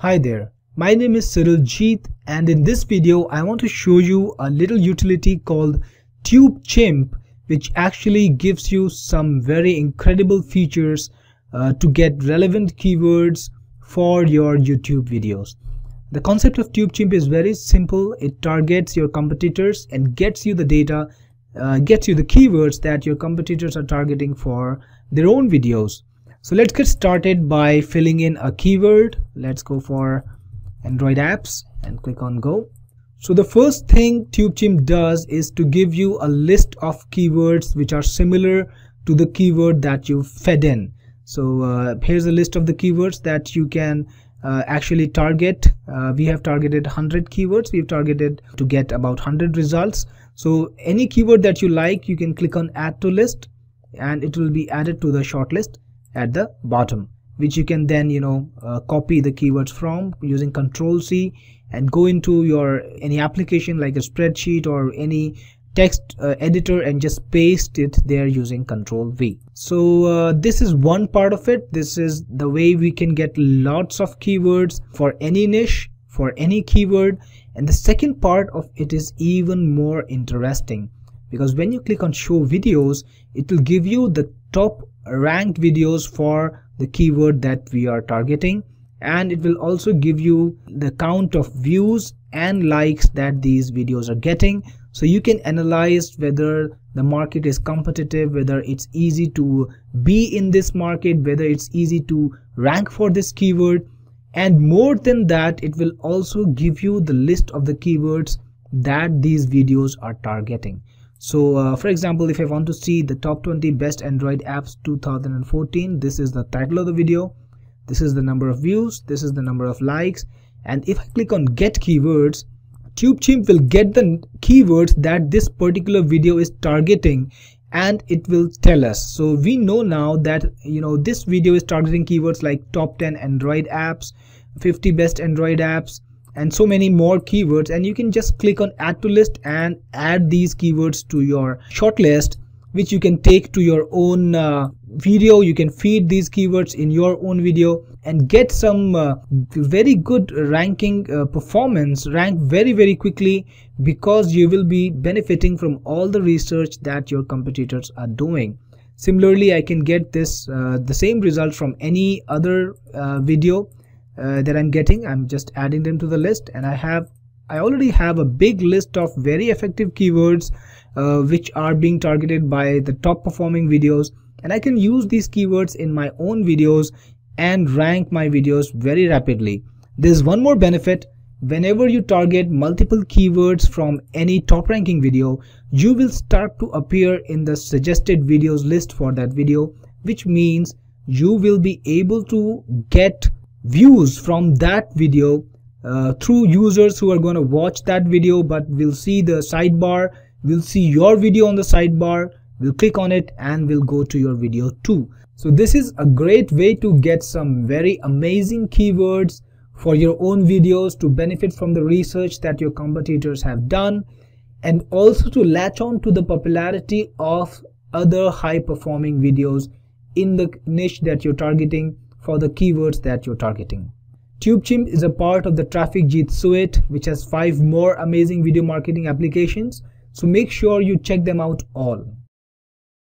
Hi there, my name is Cyril Jeet and in this video I want to show you a little utility called TubeChimp which actually gives you some very incredible features uh, to get relevant keywords for your YouTube videos. The concept of TubeChimp is very simple. It targets your competitors and gets you the data, uh, gets you the keywords that your competitors are targeting for their own videos. So let's get started by filling in a keyword. Let's go for Android apps and click on go. So the first thing TubeChimp does is to give you a list of keywords which are similar to the keyword that you fed in. So uh, here's a list of the keywords that you can uh, actually target. Uh, we have targeted 100 keywords. We've targeted to get about 100 results. So any keyword that you like, you can click on add to list and it will be added to the shortlist at the bottom which you can then you know uh, copy the keywords from using control C and go into your any application like a spreadsheet or any text uh, editor and just paste it there using control V. So uh, this is one part of it. This is the way we can get lots of keywords for any niche for any keyword. And the second part of it is even more interesting because when you click on show videos it will give you the top ranked videos for the keyword that we are targeting. And it will also give you the count of views and likes that these videos are getting. So you can analyze whether the market is competitive whether it's easy to be in this market whether it's easy to rank for this keyword. And more than that it will also give you the list of the keywords that these videos are targeting so uh, for example if i want to see the top 20 best android apps 2014 this is the title of the video. This is the number of views. This is the number of likes. And if i click on get keywords TubeChimp will get the keywords that this particular video is targeting and it will tell us. So we know now that you know this video is targeting keywords like top 10 android apps 50 best android apps and so many more keywords and you can just click on add to list and add these keywords to your shortlist which you can take to your own uh, video. You can feed these keywords in your own video and get some uh, very good ranking uh, performance rank very very quickly because you will be benefiting from all the research that your competitors are doing. Similarly i can get this uh, the same result from any other uh, video uh, that I'm getting I'm just adding them to the list. And I have I already have a big list of very effective keywords uh, which are being targeted by the top performing videos. And I can use these keywords in my own videos and rank my videos very rapidly. There's one more benefit. Whenever you target multiple keywords from any top ranking video you will start to appear in the suggested videos list for that video which means you will be able to get views from that video uh, through users who are going to watch that video but we'll see the sidebar. We'll see your video on the sidebar. We'll click on it and we'll go to your video too. So this is a great way to get some very amazing keywords for your own videos to benefit from the research that your competitors have done and also to latch on to the popularity of other high performing videos in the niche that you're targeting for the keywords that you're targeting. TubeChimp is a part of the Traffic Jeet suite which has 5 more amazing video marketing applications so make sure you check them out all.